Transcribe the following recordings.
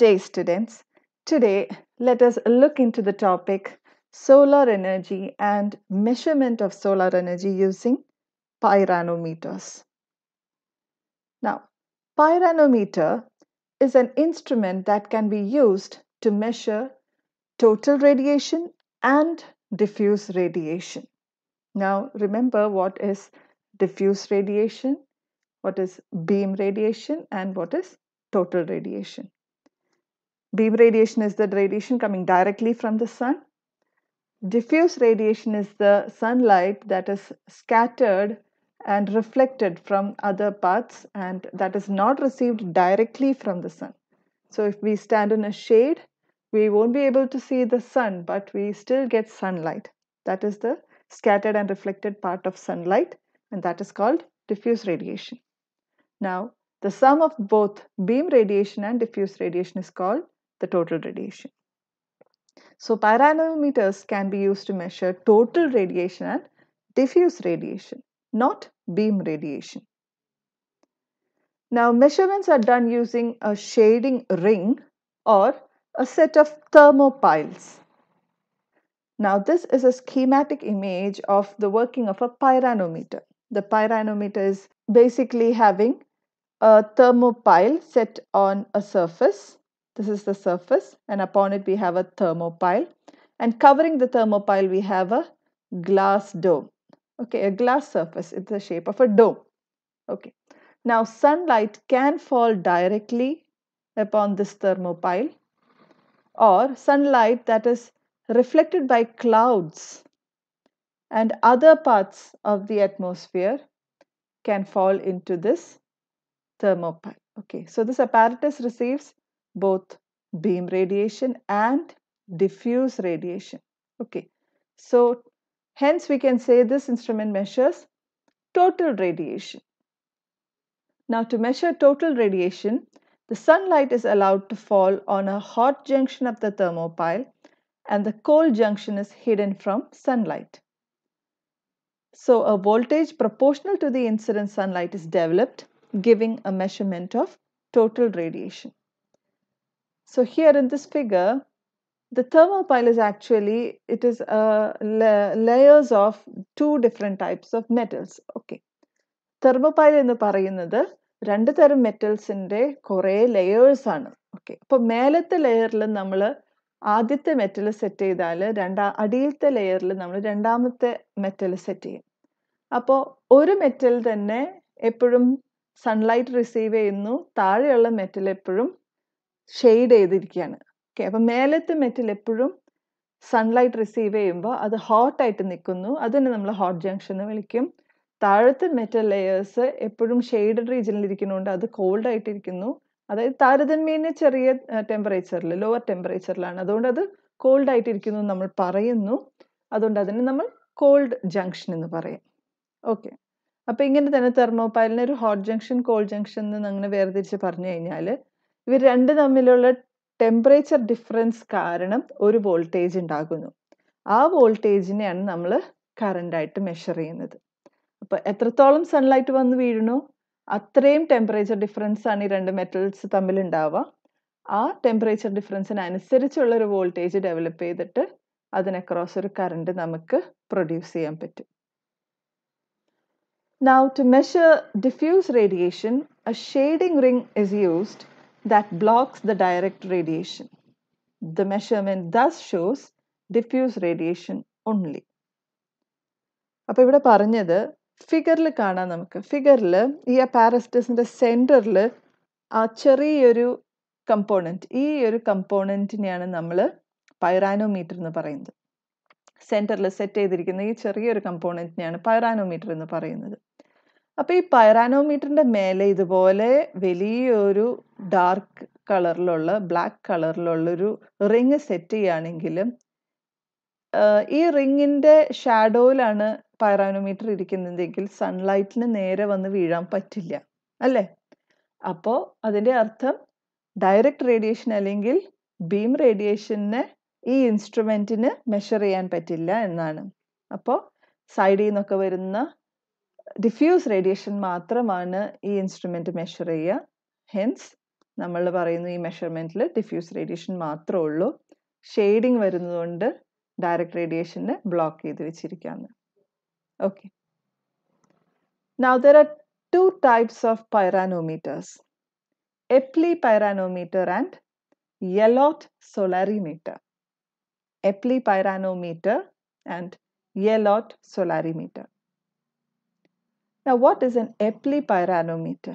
day, students. Today, let us look into the topic solar energy and measurement of solar energy using pyranometers. Now, pyranometer is an instrument that can be used to measure total radiation and diffuse radiation. Now, remember what is diffuse radiation, what is beam radiation, and what is total radiation. Beam radiation is the radiation coming directly from the sun. Diffuse radiation is the sunlight that is scattered and reflected from other parts and that is not received directly from the sun. So, if we stand in a shade, we won't be able to see the sun, but we still get sunlight. That is the scattered and reflected part of sunlight, and that is called diffuse radiation. Now, the sum of both beam radiation and diffuse radiation is called the total radiation. So, pyranometers can be used to measure total radiation and diffuse radiation, not beam radiation. Now, measurements are done using a shading ring or a set of thermopiles. Now, this is a schematic image of the working of a pyranometer. The pyranometer is basically having a thermopile set on a surface. This is the surface, and upon it, we have a thermopile. And covering the thermopile, we have a glass dome. Okay, a glass surface. It's the shape of a dome. Okay. Now, sunlight can fall directly upon this thermopile, or sunlight that is reflected by clouds and other parts of the atmosphere can fall into this thermopile. Okay, so this apparatus receives both beam radiation and diffuse radiation. Okay, so hence we can say this instrument measures total radiation. Now, to measure total radiation, the sunlight is allowed to fall on a hot junction of the thermopile and the cold junction is hidden from sunlight. So, a voltage proportional to the incident sunlight is developed, giving a measurement of total radiation. So, here in this figure, the thermopile is actually, it is uh, la layers of two different types of metals. Okay. Thermopile എന്ന് പറയുന്നത് രണ്ട് തരം മെറ്റൽസിന്റെ കുറേ layers ആണ് okay അപ്പോൾ മേലത്തെ ലെയറിൽ നമ്മൾ ആദ്യത്തെ മെറ്റൽ സെറ്റ് ചെയ്താൽ രണ്ടാ അടിയിലത്തെ ലെയറിൽ നമ്മൾ രണ്ടാമത്തെ മെറ്റൽ സെറ്റ് ചെയ്യും അപ്പോൾ ഒരു മെറ്റൽ തന്നെ എപ്പോഴും സൺലൈറ്റ് റിസീവ് ചെയ്യുന്നു താഴെയുള്ള മെറ്റൽ എപ്പോഴും ഷെയ്ഡ് ചെയ്തിരിക്കുകയാണ്. ഓക്കെ അപ്പം മേലത്തെ മെറ്റൽ എപ്പോഴും സൺലൈറ്റ് റിസീവ് ചെയ്യുമ്പോൾ അത് ഹോട്ടായിട്ട് നിൽക്കുന്നു. അതിനെ നമ്മൾ ഹോട്ട് ജംഗ്ഷൻ എന്ന് വിളിക്കും. താഴത്തെ മെറ്റൽ ലെയേഴ്സ് എപ്പോഴും ഷെയ്ഡഡ് റീജിയനിൽ ഇരിക്കുന്നതുകൊണ്ട് അത് കോൾഡ് ആയിട്ടിരിക്കുന്നു അതായത് താരതമ്യേന ചെറിയ ടെമ്പറേച്ചറിൽ ലോവർ ടെമ്പറേച്ചറിലാണ് അതുകൊണ്ട് അത് കോൾഡ് ആയിട്ടിരിക്കുന്നു നമ്മൾ പറയുന്നു. അതുകൊണ്ട് അതിന് നമ്മൾ കോൾഡ് ജംഗ്ഷൻ എന്ന് പറയും. ഓക്കെ അപ്പോൾ ഇങ്ങനെ തന്നെ തെർമോപൈലിനെ ഒരു ഹോട്ട് ജംഗ്ഷൻ കോൾഡ് ജംഗ്ഷൻ എന്ന് അങ്ങനെ വേർതിരിച്ച് പറഞ്ഞു കഴിഞ്ഞാൽ ഇവർ രണ്ട് തമ്മിലുള്ള ടെമ്പറേച്ചർ ഡിഫറൻസ് കാരണം ഒരു വോൾട്ടേജ് ഉണ്ടാകുന്നു ആ വോൾട്ടേജിനെയാണ് നമ്മൾ കറണ്ടായിട്ട് മെഷർ ചെയ്യുന്നത്. അപ്പോൾ എത്രത്തോളം സൺലൈറ്റ് വന്ന് വീഴണോ അത്രയും ടെമ്പറേച്ചർ ഡിഫറൻസ് ആണ് ഈ രണ്ട് മെറ്റൽസ് തമ്മിൽ ഉണ്ടാവുക ആ ടെമ്പറേച്ചർ ഡിഫറൻസിനനുസരിച്ചുള്ള ഒരു വോൾട്ടേജ് ഡെവലപ്പ് ചെയ്തിട്ട് അതിനെ ക്രോസ് ഒരു കറണ്ട് നമുക്ക് പ്രൊഡ്യൂസ് ചെയ്യാൻ പറ്റും. Now, to measure diffuse radiation, a shading ring is used that blocks the direct radiation. The measurement thus shows diffuse radiation only. അപ്പോൾ ഇവിടെ പറഞ്ഞത് ഫിഗറിൽ കാണാം നമുക്ക് ഫിഗറിൽ ഈ അപ്പാരസ്റ്റസിന്റെ സെന്ററിൽ ആ ചെറിയൊരു കമ്പോണന്റ് ഈ ഒരു കമ്പോണന്റിനെയാണ് നമ്മൾ പൈറാനോമീറ്റർ എന്ന് പറയുന്നത് സെന്ററിൽ സെറ്റ് ചെയ്തിരിക്കുന്ന ഈ ചെറിയൊരു കമ്പോണന്റിനെയാണ് പൈറാനോമീറ്റർ എന്ന് പറയുന്നത് അപ്പോൾ ഈ പൈറാനോമീറ്ററിന്റെ മേലെ ഇതുപോലെ വലിയൊരു ഡാർക്ക് കളറിലുള്ള ബ്ലാക്ക് കളറിലുള്ള ഒരു റിങ് സെറ്റ് ചെയ്യുകയാണെങ്കിൽ ഈ റിങ്ങിന്റെ ഷാഡോയിലാണ് പൈറാനോമീറ്റർ ഇരിക്കുന്നതെങ്കിൽ സൺലൈറ്റിന് നേരെ വന്ന് വീഴാൻ പറ്റില്ല അല്ലേ? അപ്പോൾ അതിന്റെ അർത്ഥം ഡയറക്റ്റ് റേഡിയേഷൻ അല്ലെങ്കിൽ ബീം റേഡിയേഷനെ ഈ ഇൻസ്ട്രുമെന്റിന് മെഷർ ചെയ്യാൻ പറ്റില്ല എന്നാണ്. അപ്പോൾ സൈഡിൽ നിന്നൊക്കെ വരുന്ന ഡിഫ്യൂസ് റേഡിയേഷൻ മാത്രമാണ് ഈ ഇൻസ്ട്രുമെന്റ് മെഷർ ചെയ്യുക. ഹെൻസ് നമ്മൾ പറയുന്നു ഈ മെഷർമെന്റിൽ ഡിഫ്യൂസ് റേഡിയേഷൻ മാത്രമേ ഉള്ളൂ. ഷെയ്ഡിങ് വരുന്നതുകൊണ്ട് ഡയറക്റ്റ് റേഡിയേഷനെ ബ്ലോക്ക് ചെയ്ത് വെച്ചിരിക്കുകയാണ്. Okay Now there are two types of pyranometers, and pyranometer and Yelot solarimeter. Epley pyranometer and Yelot solarimeter. Now what is an Epley pyranometer?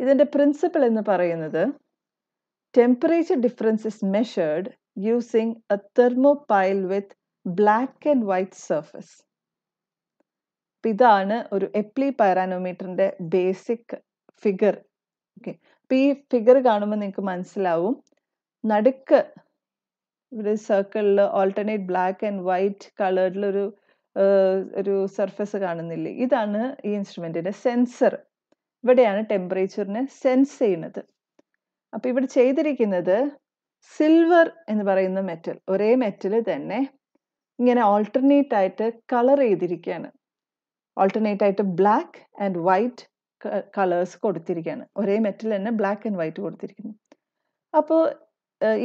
ഇതിന്റെ പ്രിൻസിപ്പിൾ എന്ന് പറയുന്നത് temperature difference is measured using a thermopile with black and white surface അപ്പം ഇതാണ് ഒരു Eppley പൈറാനോമീറ്ററിന്റെ basic figure okay അപ്പം ഈ figure കാണുമ്പോൾ നിങ്ങൾക്ക് മനസ്സിലാവും. നടുക്ക് ഒരു സർക്കിളിൽ ഓൾട്ടർനേറ്റ് ബ്ലാക്ക് ആൻഡ് വൈറ്റ് കളേർഡിലൊരു ഒരു സർഫസ് കാണുന്നില്ലേ? ഇതാണ് ഈ ഇൻസ്ട്രുമെന്റിന്റെ സെൻസർ ഇവിടെയാണ് ടെമ്പറേച്ചറിനെ സെൻസ് ചെയ്യുന്നത്. അപ്പോൾ ഇവിടെ ചെയ്തിരിക്കുന്നത് സിൽവർ എന്ന് പറയുന്ന മെറ്റൽ ഒരേ മെറ്റൽ തന്നെ ഇങ്ങനെ ഓൾട്ടർനേറ്റ് ആയിട്ട് കളർ ചെയ്തിരിക്കുകയാണ്. ഓൾട്ടർനേറ്റ് ആയിട്ട് ബ്ലാക്ക് ആൻഡ് വൈറ്റ് കളേഴ്സ് കൊടുത്തിരിക്കുകയാണ്. ഒരേ മെറ്റൽ തന്നെ ബ്ലാക്ക് ആൻഡ് വൈറ്റ് കൊടുത്തിരിക്കുന്നു. അപ്പോൾ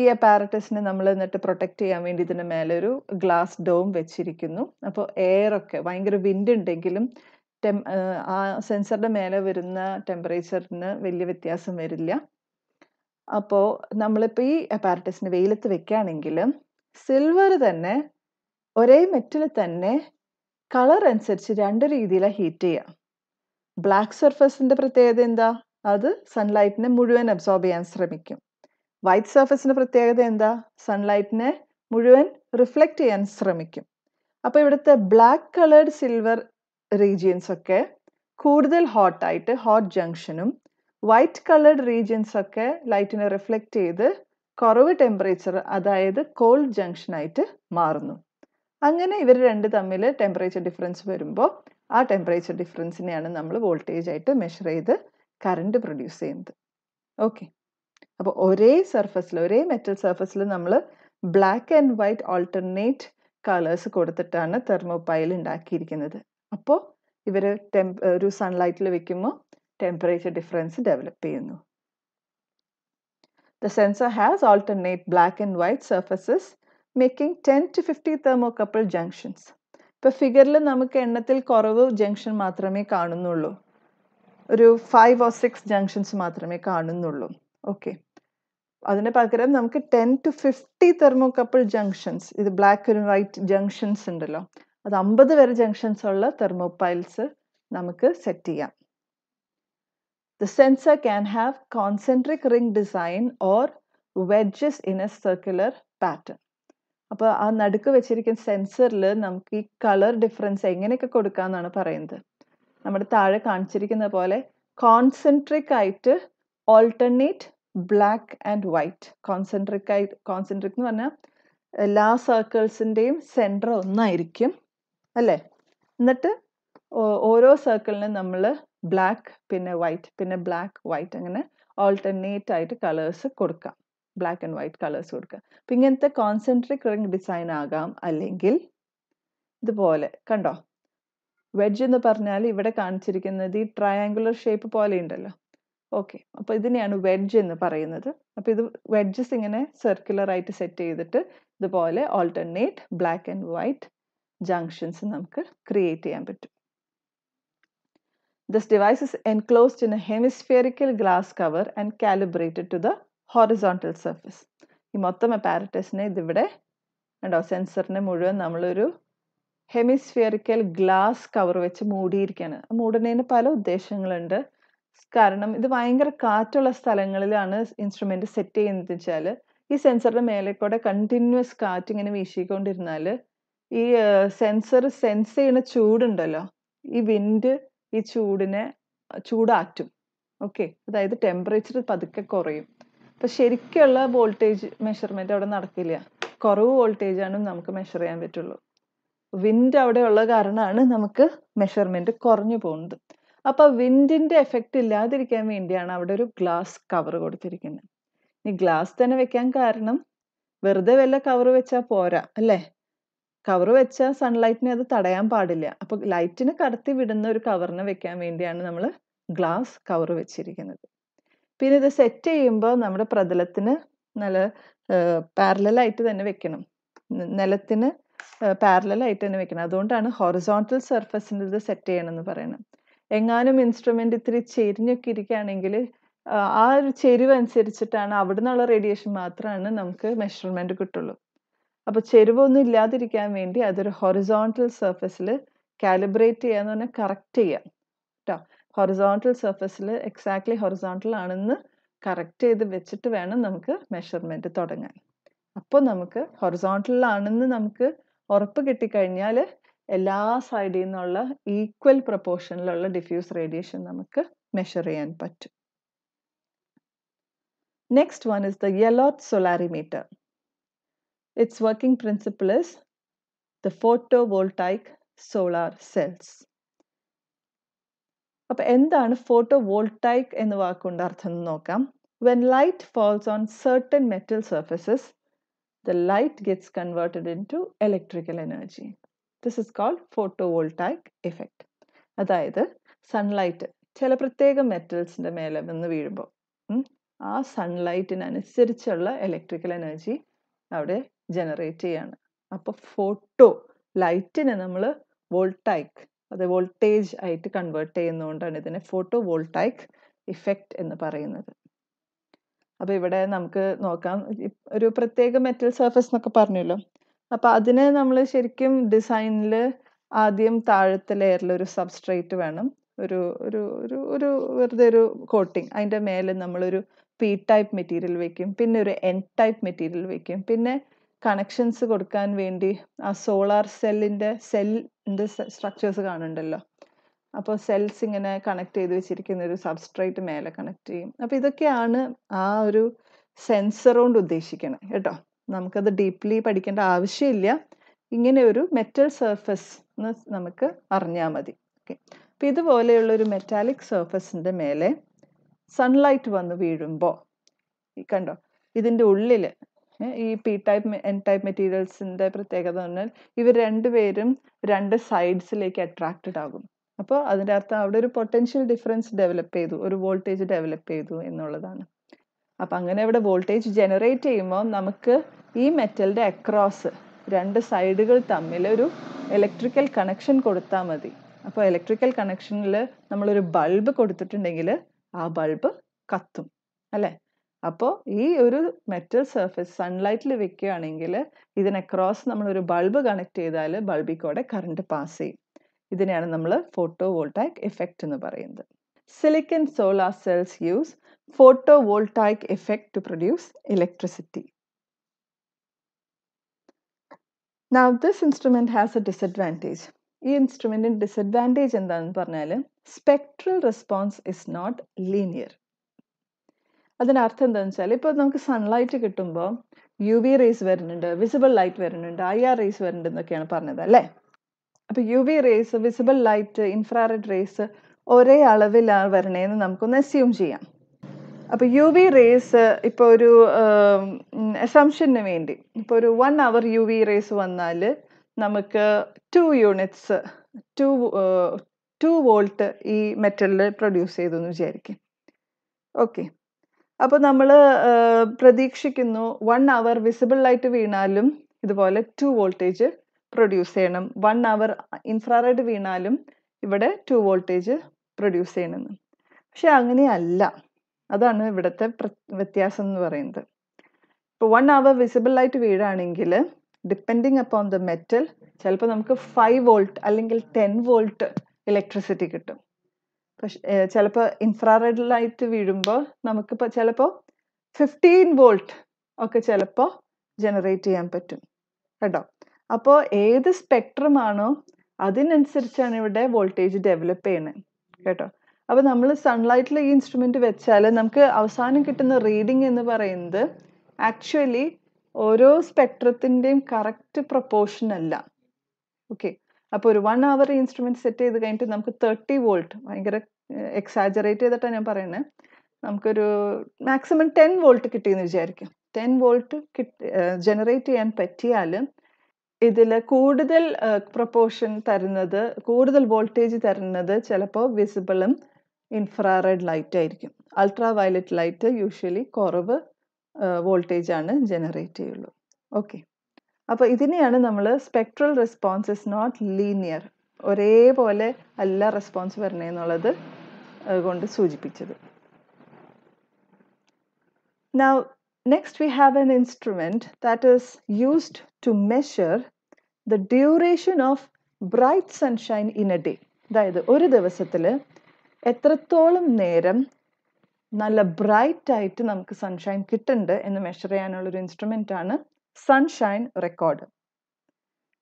ഈ അപ്പാരറ്റസിനെ നമ്മൾ എന്നിട്ട് പ്രൊട്ടക്റ്റ് ചെയ്യാൻ വേണ്ടി ഇതിന് മേലെ ഒരു ഗ്ലാസ് ഡോം വെച്ചിരിക്കുന്നു. അപ്പോൾ എയർ ഒക്കെ ഭയങ്കര വിൻഡ് ഉണ്ടെങ്കിലും ടെം ആ സെൻസറിന്റെ മേലെ വരുന്ന ടെമ്പറേച്ചറിന് വലിയ വ്യത്യാസം വരില്ല. അപ്പോൾ നമ്മളിപ്പോൾ ഈ അപ്പാരറ്റസിന് വെയിലത്ത് വെക്കുകയാണെങ്കിൽ സിൽവർ തന്നെ ഒരേ മെറ്റൽ തന്നെ കളർ അനുസരിച്ച് രണ്ട് രീതിയിലാണ് ഹീറ്റ് ചെയ്യുക ബ്ലാക്ക് സർഫസിന്റെ പ്രത്യേകത എന്താ? അത് സൺലൈറ്റിനെ മുഴുവൻ അബ്സോർബ് ചെയ്യാൻ ശ്രമിക്കും. വൈറ്റ് സർഫസിന്റെ പ്രത്യേകത എന്താ? സൺലൈറ്റിനെ മുഴുവൻ റിഫ്ലക്റ്റ് ചെയ്യാൻ ശ്രമിക്കും. അപ്പോൾ ഇവിടുത്തെ ബ്ലാക്ക് കളേർഡ് സിൽവർ റീജിയൻസ് ഒക്കെ കൂടുതൽ ഹോട്ടായിട്ട് ഹോട്ട് ജംഗ്ഷനും വൈറ്റ് കളേർഡ് റീജിയൻസ് ഒക്കെ ലൈറ്റിനെ റിഫ്ലക്റ്റ് ചെയ്ത് കുറവ് ടെമ്പറേച്ചർ അതായത് കോൾഡ് ജംഗ്ഷനായിട്ട് മാറുന്നു. അങ്ങനെ ഇവർ രണ്ട് തമ്മിൽ ടെമ്പറേച്ചർ ഡിഫറൻസ് വരുമ്പോൾ ആ ടെമ്പറേച്ചർ ഡിഫറൻസിനെയാണ് നമ്മൾ വോൾട്ടേജ് ആയിട്ട് മെഷർ ചെയ്ത് കറണ്ട് പ്രൊഡ്യൂസ് ചെയ്യുന്നത്. ഓക്കെ അപ്പോൾ ഒരേ സർഫസിൽ ഒരേ മെറ്റൽ സർഫസിൽ നമ്മൾ black and white alternate colours കൊടുത്തിട്ടാണ് തെർമോപൈൽ ഉണ്ടാക്കിയിരിക്കുന്നത്. അപ്പോൾ ഇവർ ടെമ്പ് ഒരു സൺലൈറ്റിൽ വെക്കുമ്പോൾ ടെമ്പറേച്ചർ ഡിഫറൻസ് ഡെവലപ്പ് ചെയ്യുന്നു. The sensor has alternate black and white surfaces making ten to fifty thermocouple junctions ഇപ്പോൾ ഫിഗറിൽ നമുക്ക് എണ്ണത്തിൽ കുറവ് ജംഗ്ഷൻ മാത്രമേ കാണുന്നുള്ളൂ. ഒരു ഫൈവ് ഓർ സിക്സ് ജംഗ്ഷൻസ് മാത്രമേ കാണുന്നുള്ളൂ. ഓക്കെ അതിന് പകരം നമുക്ക് ten two fifty thermocouple junctions ഇത് ബ്ലാക്ക് ആൻഡ് വൈറ്റ് ജംഗ്ഷൻസ് ഉണ്ടല്ലോ. അത് അമ്പത് വരെ ജംഗ്ഷൻസ് ഉള്ള തെർമോപൈൽസ് നമുക്ക് സെറ്റ് ചെയ്യാം. The sensor can have concentric ring design or wedges in a circular pattern. അപ്പോൾ ആ നടുക്ക് വെച്ചിരിക്കുന്ന സെൻസറിൽ നമുക്ക് ഈ കളർ ഡിഫറൻസ് എങ്ങനെയൊക്കെ കൊടുക്കാമെന്നാണ് പറയുന്നത്. നമ്മുടെ താഴെ കാണിച്ചിരിക്കുന്ന പോലെ കോൺസെൻട്രിക് ആയിട്ട് alternate black and white concentric ആയി കോൺസെൻട്രിക് എന്ന് പറഞ്ഞാൽ എല്ലാ സർക്കിൾസിന്റെയും സെന്റർ ഒന്നായിരിക്കും അല്ലേ? എന്നിട്ട് ഓരോ സർക്കിളിനും നമ്മൾ ബ്ലാക്ക് പിന്നെ വൈറ്റ് പിന്നെ ബ്ലാക്ക് വൈറ്റ് അങ്ങനെ ഓൾട്ടർനേറ്റ് ആയിട്ട് കളേഴ്സ് കൊടുക്കാം. ബ്ലാക്ക് ആൻഡ് വൈറ്റ് കളേഴ്സ് കൊടുക്കുക അപ്പം ഇങ്ങനത്തെ കോൺസെൻട്രിക് റിംഗ് ഡിസൈൻ ആകാം. അല്ലെങ്കിൽ ഇതുപോലെ കണ്ടോ? വെഡ്ജ് എന്ന് പറഞ്ഞാൽ ഇവിടെ കാണിച്ചിരിക്കുന്നത് ഈ ട്രയാങ്കുലർ ഷേപ്പ് പോലെ ഉണ്ടല്ലോ. ഓക്കെ. അപ്പോൾ ഇതിനെയാണ് വെഡ്ജ് എന്ന് പറയുന്നത്. അപ്പോൾ ഇത് വെഡ്ജസ് ഇങ്ങനെ സർക്കുലറായിട്ട് സെറ്റ് ചെയ്തിട്ട് ഇതുപോലെ alternate black and white junctions നമുക്ക് ക്രിയേറ്റ് ചെയ്യാൻ പറ്റും. This device is enclosed in a hemispherical glass cover and calibrated to the horizontal surface. ഈ മൊത്തം അപ്പാരറ്റസിനെ ഇതിവിടെ ഉണ്ടോ സെൻസറിനെ മുഴുവൻ നമ്മളൊരു ഹെമിസ്ഫിയറിക്കൽ ഗ്ലാസ് കവർ വെച്ച് മൂടിയിരിക്കുകയാണ്. മൂടുന്നതിന് പല ഉദ്ദേശങ്ങളുണ്ട്. കാരണം ഇത് ഭയങ്കര കാറ്റുള്ള സ്ഥലങ്ങളിലാണ് ഇൻസ്ട്രുമെന്റ് സെറ്റ് ചെയ്യുന്നത് വെച്ചാൽ ഈ സെൻസറിന്റെ മേലെ കൂടെ കണ്ടിന്യൂസ് കാറ്റ് ഇങ്ങനെ വീശിക്കൊണ്ടിരുന്നാൽ ഈ സെൻസർ സെൻസ് ചെയ്യുന്ന ചൂടുണ്ടല്ലോ. ഈ വിൻഡ് ഈ ചൂടിനെ ചൂടാറ്റും. ഓക്കെ അതായത് ടെമ്പറേച്ചർ പതുക്കെ കുറയും. അപ്പം ശരിക്കുള്ള വോൾട്ടേജ് മെഷർമെന്റ് അവിടെ നടക്കില്ല. കുറവ് വോൾട്ടേജ് ആണ് നമുക്ക് മെഷർ ചെയ്യാൻ പറ്റുള്ളൂ. വിൻഡ് അവിടെ ഉള്ള കാരണമാണ് നമുക്ക് മെഷർമെന്റ് കുറഞ്ഞു പോകുന്നത്. അപ്പോൾ വിൻഡിന്റെ എഫക്റ്റ് ഇല്ലാതിരിക്കാൻ വേണ്ടിയാണ് അവിടെ ഒരു ഗ്ലാസ് കവർ കൊടുത്തിരിക്കുന്നത്. ഈ ഗ്ലാസ് തന്നെ വെക്കാൻ കാരണം വെറുതെ വല്ല കവർ വെച്ചാൽ പോരാ അല്ലേ? കവർ വെച്ചാൽ സൺലൈറ്റിനെ അത് തടയാൻ പാടില്ല. അപ്പോൾ ലൈറ്റിന് കടത്തി വിടുന്ന ഒരു കവറിനെ വെക്കാൻ വേണ്ടിയാണ് നമ്മൾ ഗ്ലാസ് കവർ വെച്ചിരിക്കുന്നത്. പിന്നെ ഇത് സെറ്റ് ചെയ്യുമ്പോൾ നമ്മുടെ പ്രതലത്തിന് നല്ല പാരലായിട്ട് തന്നെ വെക്കണം. നിലത്തിന് പാരലായിട്ട് തന്നെ വെക്കണം. അതുകൊണ്ടാണ് ഹൊറിസോണ്ടൽ സർഫസിന്റെ ഇത് സെറ്റ് ചെയ്യണം എന്ന് പറയുന്നത്. എങ്ങാനും ഇൻസ്ട്രുമെന്റ് ഇത്തിരി ചെരിഞ്ഞൊക്കെ ഇരിക്കുകയാണെങ്കിൽ ആ ഒരു ചെരിവ് അനുസരിച്ചിട്ടാണ് അവിടെ നിന്നുള്ള റേഡിയേഷൻ മാത്രമാണ് നമുക്ക് മെഷർമെന്റ് കിട്ടുള്ളൂ. അപ്പോൾ ചെരുവൊന്നും ഇല്ലാതിരിക്കാൻ വേണ്ടി അതൊരു ഹൊറിസോണ്ടൽ സർഫസിൽ കാലിബ്രേറ്റ് ചെയ്യാന്ന് പറഞ്ഞാൽ കറക്റ്റ് ചെയ്യാം. കേട്ടോ ഹൊറിസോണ്ടൽ സർഫസിൽ എക്സാക്ട്ലി ഹൊറിസോണ്ടൽ ആണെന്ന് കറക്റ്റ് ചെയ്ത് വെച്ചിട്ട് വേണം നമുക്ക് മെഷർമെന്റ് തുടങ്ങാൻ. അപ്പോൾ നമുക്ക് ഹൊറിസോണ്ടൽ ആണെന്ന് നമുക്ക് ഉറപ്പ് കിട്ടിക്കഴിഞ്ഞാൽ എല്ലാ സൈഡിൽ നിന്നുള്ള ഈക്വൽ പ്രപ്പോർഷനിലുള്ള ഡിഫ്യൂസ് റേഡിയേഷൻ നമുക്ക് മെഷർ ചെയ്യാൻ പറ്റും. Next one is the Yellott solarimeter working principle is the photovoltaic solar cells അപ്പൊ എന്താണ് ഫോട്ടോ വോൾട്ടൈക് എന്ന വാക്കുകൊണ്ട് അർത്ഥം എന്ന് നോക്കാം. When light falls on certain metal surfaces the light gets converted into electrical energy this is called photovoltaic effect അതായത് sunlight ചില പ്രത്യേക മെറ്റൽസിന്റെ മേലെ വന്ന് വീഴുമ്പോൾ ആ സൺലൈറ്റിനനുസരിച്ചുള്ള ഇലക്ട്രിക്കൽ എനർജി അവിടെ ജനറേറ്റ് ചെയ്യാണ്. അപ്പോൾ ഫോട്ടോ ലൈറ്റിനെ നമ്മൾ വോൾട്ടൈക്ക് അത് വോൾട്ടേജ് ആയിട്ട് കൺവേർട്ട് ചെയ്യുന്നതുകൊണ്ടാണ് ഇതിനെ ഫോട്ടോ വോൾട്ടൈക്ക് ഇഫക്റ്റ് എന്ന് പറയുന്നത്. അപ്പോൾ ഇവിടെ നമുക്ക് നോക്കാം ഒരു പ്രത്യേക മെറ്റൽ സർഫസ് എന്നൊക്കെ പറഞ്ഞല്ലോ. അപ്പോൾ അതിന് നമ്മൾ ശരിക്കും ഡിസൈനിൽ ആദ്യം താഴത്തെ ലെയറിൽ ഒരു സബ്സ്ട്രേറ്റ് വേണം. ഒരു ഒരു ഒരു ഒരു വെറുതെ ഒരു കോട്ടിങ്. അതിന്റെ മേലെ നമ്മളൊരു പി ടൈപ്പ് മെറ്റീരിയൽ വെക്കും. പിന്നെ ഒരു എൻ ടൈപ്പ് മെറ്റീരിയൽ വെക്കും. പിന്നെ കണക്ഷൻസ് കൊടുക്കാൻ വേണ്ടി ആ സോളാർ സെല്ലിന്റെ സെല്ലിന്റെ സ്ട്രക്ചേഴ്സ് കാണുന്നുണ്ടല്ലോ. അപ്പോൾ സെൽസ് ഇങ്ങനെ കണക്ട് ചെയ്ത് വെച്ചിരിക്കുന്ന ഒരു സബ്സ്ട്രേറ്റ് മേലെ കണക്ട് ചെയ്യും. അപ്പോൾ ഇതൊക്കെയാണ് ആ ഒരു സെൻസർ കൊണ്ട് ഉദ്ദേശിക്കുന്നത് കേട്ടോ? നമുക്കത് ഡീപ്ലി പഠിക്കേണ്ട ആവശ്യമില്ല. ഇങ്ങനെ ഒരു മെറ്റൽ സർഫസ് എന്ന് നമുക്ക് അറിഞ്ഞാൽ മതി. ഓക്കെ അപ്പോൾ ഇതുപോലെയുള്ള ഒരു മെറ്റാലിക് സർഫസിന്റെ മേലെ സൺലൈറ്റ് വന്ന് വീഴുമ്പോൾ ഈ കണ്ടോ ഇതിന്റെ ഉള്ളിൽ ഈ പി ടൈപ്പ് എൻ ടൈപ്പ് മെറ്റീരിയൽസിന്റെ പ്രത്യേകത പറഞ്ഞാൽ ഇവർ രണ്ടുപേരും രണ്ട് സൈഡ്സിലേക്ക് അട്രാക്റ്റഡ് ആകും. അപ്പോൾ അതിന്റെ അർത്ഥം അവിടെ ഒരു പൊട്ടൻഷ്യൽ ഡിഫറൻസ് ഡെവലപ്പ് ചെയ്തു ഒരു വോൾട്ടേജ് ഡെവലപ്പ് ചെയ്തു എന്നുള്ളതാണ്. അപ്പം അങ്ങനെ ഇവിടെ വോൾട്ടേജ് ജനറേറ്റ് ചെയ്യുമ്പോൾ നമുക്ക് ഈ മെറ്റലിന്റെ അക്രോസ് രണ്ട് സൈഡുകൾ തമ്മിൽ ഒരു ഇലക്ട്രിക്കൽ കണക്ഷൻ കൊടുത്താൽ മതി അപ്പോൾ ഇലക്ട്രിക്കൽ കണക്ഷനിൽ നമ്മളൊരു ബൾബ് കൊടുത്തിട്ടുണ്ടെങ്കിൽ ആ ബൾബ് കത്തും അല്ലേ? അപ്പോൾ ഈ ഒരു മെറ്റൽ സർഫസ് സൺലൈറ്റിൽ വെക്കുകയാണെങ്കിൽ ഇതിനെ ക്രോസ് നമ്മളൊരു ബൾബ് കണക്ട് ചെയ്താൽ ബൾബിൽ കൂടെ കറണ്ട് പാസ് ചെയ്യും. ഇതിനെയാണ് നമ്മൾ ഫോട്ടോ വോൾട്ടാക് എഫക്റ്റ് എന്ന് പറയുന്നത്. Silicon solar cells use photo effect to produce electricity. Now this instrument has a disadvantage. ഈ ഇൻസ്ട്രുമെന്റിന്റെ ഡിസഡ്വാന്റേജ് എന്താണെന്ന് പറഞ്ഞാൽ spectral response is not linear അതിനർത്ഥം എന്താണെന്ന് വെച്ചാൽ ഇപ്പോൾ നമുക്ക് സൺലൈറ്റ് കിട്ടുമ്പോൾ യു വി റേസ് വരുന്നുണ്ട് വിസിബിൾ ലൈറ്റ് വരുന്നുണ്ട് ഐ ആർ റേസ് വരുന്നുണ്ട് എന്നൊക്കെയാണ് പറഞ്ഞത് അല്ലേ അപ്പോൾ U V rays visible light infrared rays ഒരേ അളവിലാണ് വരണേന്ന് നമുക്കൊന്ന് അസ്യൂം ചെയ്യാം അപ്പോൾ യു വി റേസ് ഇപ്പോൾ ഒരു അസംഷന് വേണ്ടി. ഇപ്പോൾ ഒരു one hour U V rays വന്നാൽ നമുക്ക് two units to two volt ഈ മെറ്റലിൽ പ്രൊഡ്യൂസ് ചെയ്തു എന്ന് വിചാരിക്കും. ഓക്കെ അപ്പോൾ നമ്മൾ പ്രതീക്ഷിക്കുന്നു വൺ അവർ വിസിബിൾ ലൈറ്റ് വീണാലും ഇതുപോലെ ടു വോൾട്ടേജ് പ്രൊഡ്യൂസ് ചെയ്യണം. വൺ അവർ ഇൻഫ്രാറെഡ് വീണാലും ഇവിടെ ടു വോൾട്ടേജ് പ്രൊഡ്യൂസ് ചെയ്യണമെന്ന്. പക്ഷെ അങ്ങനെയല്ല. അതാണ് ഇവിടുത്തെ വ്യത്യാസം എന്ന് പറയുന്നത്. ഇപ്പോൾ വൺ അവർ വിസിബിൾ ലൈറ്റ് വീഴാണെങ്കിൽ ഡിപ്പെൻഡിങ് അപ്പോൺ ദ മെറ്റൽ ചിലപ്പോൾ നമുക്ക് ഫൈവ് വോൾട്ട് അല്ലെങ്കിൽ ടെൻ വോൾട്ട് ഇലക്ട്രിസിറ്റി കിട്ടും. പക്ഷെ ചിലപ്പോൾ ഇൻഫ്രാറെഡ് ലൈറ്റ് വീഴുമ്പോൾ നമുക്കിപ്പോൾ ചിലപ്പോൾ ഫിഫ്റ്റീൻ വോൾട്ട് ഒക്കെ ചിലപ്പോൾ ജനറേറ്റ് ചെയ്യാൻ പറ്റും. കേട്ടോ? അപ്പോൾ ഏത് സ്പെക്ട്രം ആണോ അതിനനുസരിച്ചാണ് ഇവിടെ വോൾട്ടേജ് ഡെവലപ്പ് ചെയ്യുന്നത്. കേട്ടോ? അപ്പോൾ നമ്മൾ സൺലൈറ്റിൽ ഈ ഇൻസ്ട്രുമെന്റ് വെച്ചാൽ നമുക്ക് അവസാനം കിട്ടുന്ന റീഡിംഗ് എന്ന് പറയുന്നത് ആക്ച്വലി ഓരോ സ്പെക്ട്രത്തിന്റെയും കറക്റ്റ് പ്രൊപ്പോർഷൻ അല്ല. ഓക്കെ അപ്പോൾ ഒരു വൺ അവർ ഇൻസ്ട്രുമെന്റ് സെറ്റ് ചെയ്ത് കഴിഞ്ഞിട്ട് നമുക്ക് തേർട്ടി വോൾട്ട് ഭയങ്കര എക്സാജറേറ്റ് ചെയ്തിട്ടാണ് ഞാൻ പറയുന്നത് നമുക്കൊരു മാക്സിമം ടെൻ വോൾട്ട് കിട്ടിയെന്ന് വിചാരിക്കും. ടെൻ വോൾട്ട് കിട്ടി ജനറേറ്റ് ചെയ്യാൻ പറ്റിയാൽ ഇതിൽ കൂടുതൽ പ്രൊപ്പോർഷൻ തരുന്നത് കൂടുതൽ വോൾട്ടേജ് തരുന്നത് ചിലപ്പോൾ വിസിബിളും ഇൻഫ്രാറെഡ് ലൈറ്റ് ആയിരിക്കും. അൾട്രാ വയലറ്റ് ലൈറ്റ് യൂഷ്വലി കുറവ് വോൾട്ടേജ് ആണ് ജനറേറ്റ് ചെയ്യുള്ളൂ. ഓക്കെ. അപ്പോൾ ഇതിനെയാണ് നമ്മൾ spectral response is not linear ഒരേപോലെ അല്ല റെസ്പോൺസ് വരണേന്നുള്ളത് കൊണ്ട് സൂചിപ്പിച്ചത്. Now next we have an instrument that is used to measure the duration of bright sunshine in a day അതായത് ഒരു ദിവസത്തിൽ എത്രത്തോളം നേരം നല്ല ബ്രൈറ്റ് ആയിട്ട് നമുക്ക് സൺഷൈൻ കിട്ടുന്നുണ്ട് എന്ന് മെഷർ ചെയ്യാനുള്ള ഒരു ഇൻസ്ട്രുമെന്റ് ആണ് സൺഷൈൻ റെക്കോർഡർ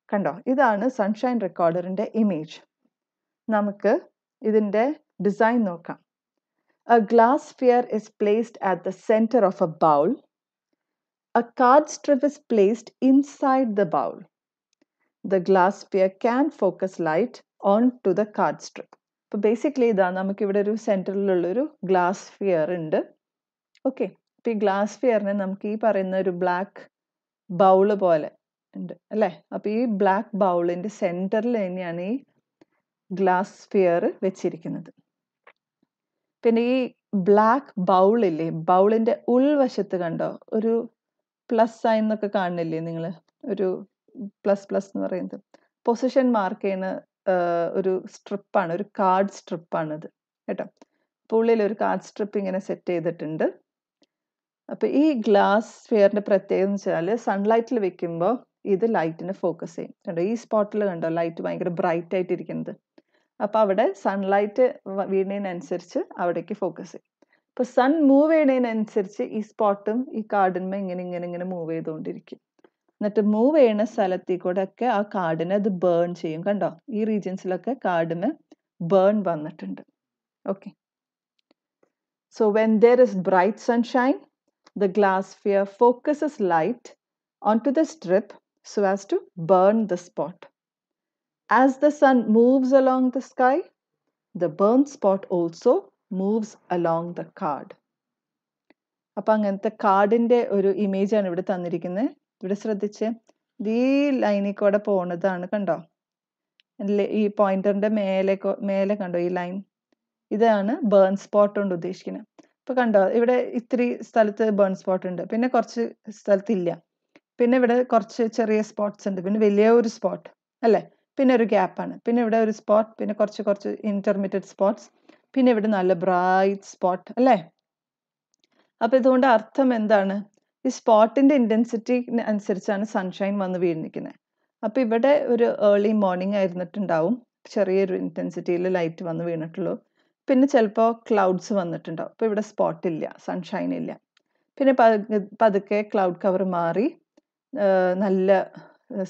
കണ്ടോ? ഇതാണ് സൺഷൈൻ റെക്കോർഡറിന്റെ ഇമേജ് നമുക്ക് ഇതിന്റെ ഡിസൈൻ നോക്കാം. A glass sphere is placed at the centre of a bowl a card strip is placed inside the bowl the glass sphere can focus light onto the card strip അപ്പോൾ basically ഇതാ നമുക്കിവിടെ ഒരു സെന്ററിലുള്ളൊരു glass sphere ഉണ്ട്. Okay അപ്പോൾ ഈ glass ഫിയറിനെ നമുക്ക് ഈ പറയുന്ന ഒരു ബ്ലാക്ക് ബൗൾ പോലെ ഉണ്ട് അല്ലേ? അപ്പോൾ ഈ ബ്ലാക്ക് ബൗളിന്റെ സെന്ററിൽ തന്നെയാണ് ഈ ഗ്ലാസ് ഫിയർ വെച്ചിരിക്കുന്നത്. പിന്നെ ഈ ബ്ലാക്ക് ബൗളില്ലേ ബൗളിന്റെ ഉൾവശത്ത് കണ്ടോ? ഒരു പ്ലസ് സൈൻ എന്നൊക്കെ കാണുന്നില്ലേ നിങ്ങൾ ഒരു പ്ലസ് പ്ലസ് എന്ന് പറയുന്നത്. പൊസിഷൻ മാർക്ക് ചെയ്യുന്ന ഒരു സ്ട്രിപ്പാണ് ഒരു കാർഡ് സ്ട്രിപ്പാണിത് കേട്ടോ. അപ്പോൾ ഉള്ളിൽ ഒരു കാർഡ് സ്ട്രിപ്പ് ഇങ്ങനെ സെറ്റ് ചെയ്തിട്ടുണ്ട്. അപ്പോൾ ഈ ഗ്ലാസ് ഫെയറിന്റെ പ്രത്യേകത എന്ന് വെച്ചാൽ സൺലൈറ്റിൽ വെക്കുമ്പോൾ ഇത് ലൈറ്റിനെ ഫോക്കസ് ചെയ്യും. കണ്ടോ ഈ സ്പോട്ടിൽ കണ്ടോ ലൈറ്റ് ഭയങ്കര ബ്രൈറ്റ് ആയിട്ട് ഇരിക്കുന്നത് അപ്പോൾ അവിടെ സൺലൈറ്റ് വീണതിനനുസരിച്ച് അവിടേക്ക് ഫോക്കസ് ചെയ്യും. അപ്പോൾ സൺ മൂവ് ചെയ്യണതിനനുസരിച്ച് ഈ സ്പോട്ടും ഈ കാർഡിന്മേ ഇങ്ങനെ ഇങ്ങനെ ഇങ്ങനെ മൂവ് ചെയ്തുകൊണ്ടിരിക്കും. എന്നിട്ട് മൂവ് ചെയ്യുന്ന സ്ഥലത്തിൽ കൂടെ ഒക്കെ ആ കാർഡിനെ അത് ബേൺ ചെയ്യും. കണ്ടോ? ഈ റീജിയൻസിലൊക്കെ കാർഡിന് ബേൺ വന്നിട്ടുണ്ട്. Okay so when there is bright sunshine the glass sphere focuses light onto the strip so as to burn the spot As the sun moves along the sky, the burn spot also moves along the card. അപ്പം അങ്ങനത്തെ കാർഡിന്റെ ഒരു ഇമേജാണ് ഇവിടെ തന്നിരിക്കുന്നത് ഇവിടെ ശ്രദ്ധിച്ച്. ഈ ലൈനിൽ കൂടെ പോണതാണ് കണ്ടോ? ഈ പോയിന്ററിന്റെ മേലെ മേലെ കണ്ടോ ഈ ലൈൻ ഇതാണ് ബേൺ സ്പോട്ട് കൊണ്ട് ഉദ്ദേശിക്കുന്നത് ഇപ്പൊ കണ്ടോ ഇവിടെ ഇത്തിരി സ്ഥലത്ത് ബേൺ സ്പോട്ട് ഉണ്ട്. പിന്നെ കുറച്ച് സ്ഥലത്തില്ല. പിന്നെ ഇവിടെ കുറച്ച് ചെറിയ സ്പോട്ട്സ് ഉണ്ട്. പിന്നെ വലിയ ഒരു സ്പോട്ട് അല്ലേ? പിന്നെ ഒരു ഗ്യാപ്പാണ് പിന്നെ ഇവിടെ ഒരു സ്പോട്ട് പിന്നെ കുറച്ച് കുറച്ച് ഇന്റർമീഡിയറ്റ് സ്പോട്ട്സ് പിന്നെ ഇവിടെ നല്ല ബ്രൈറ്റ് സ്പോട്ട് അല്ലേ? അപ്പൊ ഇതുകൊണ്ട് അർത്ഥം എന്താണ്? ഈ സ്പോട്ടിന്റെ ഇന്റൻസിറ്റി അനുസരിച്ചാണ് സൺഷൈൻ വന്ന് വീണിരിക്കുന്നത് അപ്പോൾ ഇവിടെ ഒരു ഏർലി മോർണിംഗ് ആയിരുന്നിട്ടുണ്ടാവും. ചെറിയൊരു ഇന്റൻസിറ്റിയിൽ ലൈറ്റ് വന്ന് വീണിട്ടുള്ളൂ. പിന്നെ ചിലപ്പോൾ ക്ലൗഡ്സ് വന്നിട്ടുണ്ടാവും. അപ്പോൾ ഇവിടെ സ്പോട്ട് ഇല്ല സൺഷൈൻ ഇല്ല. പിന്നെ പതുക്കെ ക്ലൗഡ് കവർ മാറി നല്ല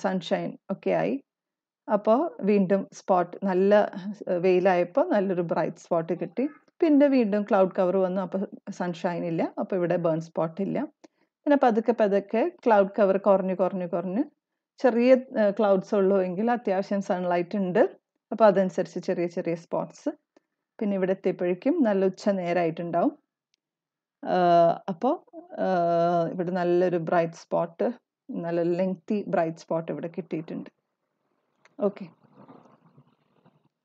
സൺഷൈൻ ഒക്കെ ആയി. അപ്പോൾ വീണ്ടും സ്പോട്ട് നല്ല വെയിലായപ്പോൾ നല്ലൊരു ബ്രൈറ്റ് സ്പോട്ട് കിട്ടി. പിന്നെ വീണ്ടും ക്ലൗഡ് കവർ വന്നു. അപ്പോൾ സൺഷൈൻ ഇല്ല. അപ്പോൾ ഇവിടെ ബേൺ സ്പോട്ട് ഇല്ല. പിന്നെ പതുക്കെ പതുക്കെ ക്ലൗഡ് കവർ കുറഞ്ഞു കുറഞ്ഞു കുറഞ്ഞ്. ചെറിയ ക്ലൗഡ്സ് ഉള്ളൂ എങ്കിൽ അത്യാവശ്യം സൺലൈറ്റ് ഉണ്ട്. അപ്പോൾ അതനുസരിച്ച് ചെറിയ ചെറിയ സ്പോട്ട്സ് പിന്നെ ഇവിടെ എത്തിയപ്പോഴേക്കും നല്ല ഉച്ച നേരമായിട്ടുണ്ടാവും അപ്പോൾ ഇവിടെ നല്ലൊരു ബ്രൈറ്റ് സ്പോട്ട് നല്ല ലെങ്തി ബ്രൈറ്റ് സ്പോട്ട് ഇവിടെ കിട്ടിയിട്ടുണ്ട്. ഓക്കെ.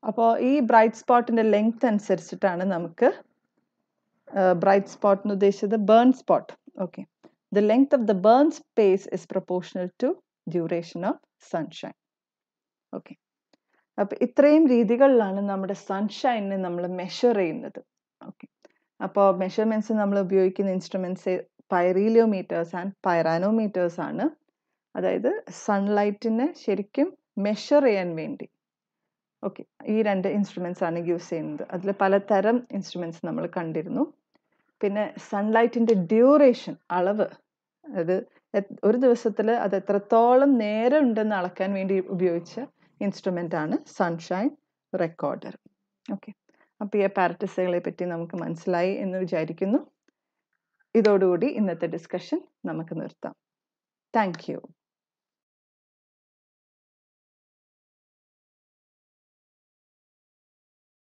അപ്പോൾ ഈ ബ്രൈറ്റ് സ്പോട്ടിന്റെ ലെങ്ത് അനുസരിച്ചിട്ടാണ് നമുക്ക് ബ്രൈറ്റ് സ്പോട്ട് എന്ന് ഉദ്ദേശിച്ചത് burn spot. Okay. The length of the burn space is proportional to duration of sunshine. Okay അപ്പോൾ ഇത്രയും രീതികളിലാണ് നമ്മുടെ സൺഷൈനിനെ നമ്മൾ മെഷർ ചെയ്യുന്നത്. ഓക്കെ അപ്പോൾ മെഷർമെന്റ്സ് നമ്മൾ ഉപയോഗിക്കുന്ന ഇൻസ്ട്രുമെന്റ്സ് പൈറീലിയോമീറ്റേഴ്സ് ആൻഡ് പൈറാനോമീറ്റേഴ്സ് ആണ്. അതായത് സൺലൈറ്റിനെ ശരിക്കും മെഷർ ചെയ്യാൻ വേണ്ടി. ഓക്കെ ഈ രണ്ട് ഇൻസ്ട്രുമെന്റ്സ് ആണ് യൂസ് ചെയ്യുന്നത്. അതിൽ പലതരം ഇൻസ്ട്രുമെന്റ്സ് നമ്മൾ കണ്ടിരുന്നു. പിന്നെ സൺലൈറ്റിന്റെ ഡ്യൂറേഷൻ അളവ്. അത് ഒരു ദിവസത്തിൽ അത് എത്രത്തോളം നേരം ഉണ്ടെന്ന് അളക്കാൻ വേണ്ടി ഉപയോഗിച്ച ഇൻസ്ട്രുമെന്റ് ആണ് സൺഷൈൻ റെക്കോർഡർ ഓക്കെ അപ്പോൾ ഈ പാരറ്റസുകളെ പറ്റി നമുക്ക് മനസ്സിലായി എന്ന് വിചാരിക്കുന്നു. ഇതോടുകൂടി ഇന്നത്തെ ഡിസ്കഷൻ നമുക്ക് നിർത്താം. താങ്ക്